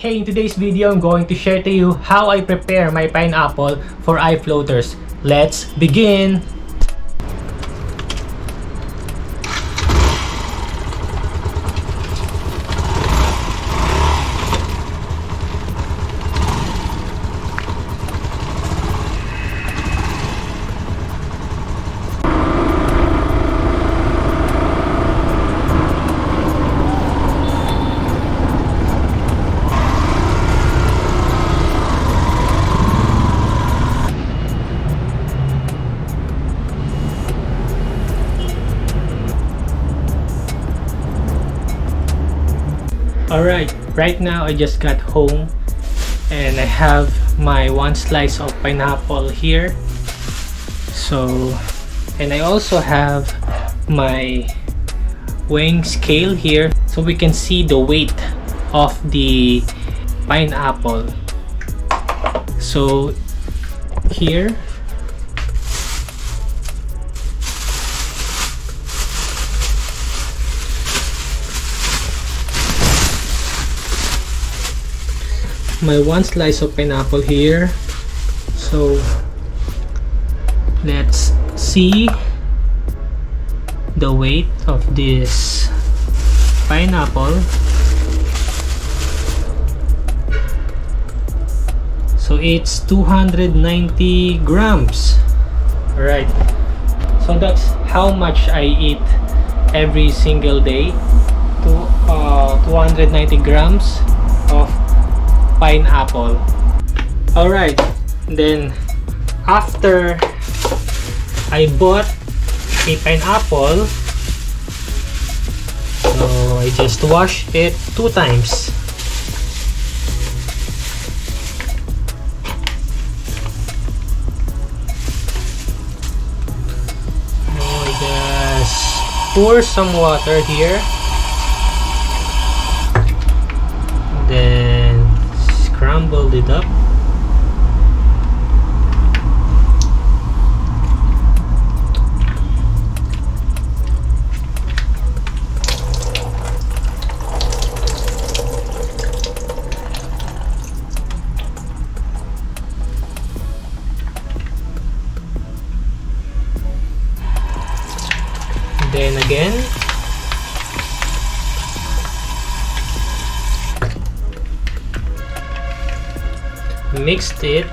Hey, in today's video, I'm going to share to you how I prepare my pineapple for eye floaters. Let's begin! Alright, right now I just got home and I have my one slice of pineapple here. So, and I also have my weighing scale here so we can see the weight of the pineapple. So, here my one slice of pineapple here. So let's see the weight of this pineapple. So it's 290 grams. Right so that's how much I eat every single day. To uh, 290 grams of pineapple. Alright then after I bought a pineapple so I just wash it two times. Oh pour some water here. Then scrambled it up. Then again mixed it.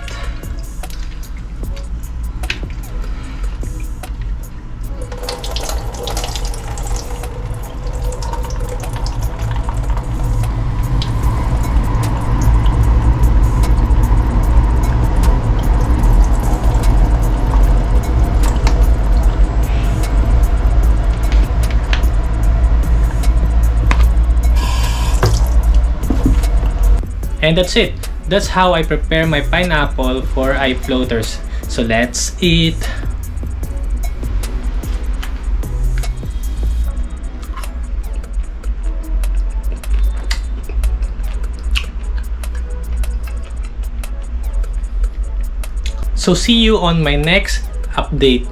And that's it that's how I prepare my pineapple for eye floaters. So let's eat. So see you on my next update